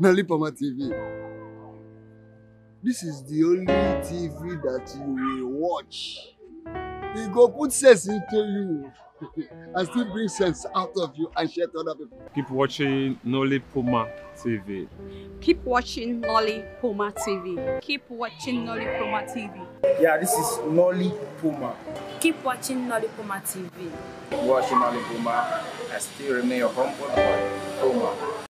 Nolly Puma TV. This is the only TV that you will watch. He go put sense into you and still bring sense out of you and share to other people. Keep watching Nolly Puma TV. Keep watching Nolly Puma TV. Keep watching Nolly Puma TV. Yeah, this is Nolly Puma. Keep watching Nolly Puma TV. Watching Nolly Puma. I still remain your humble boy,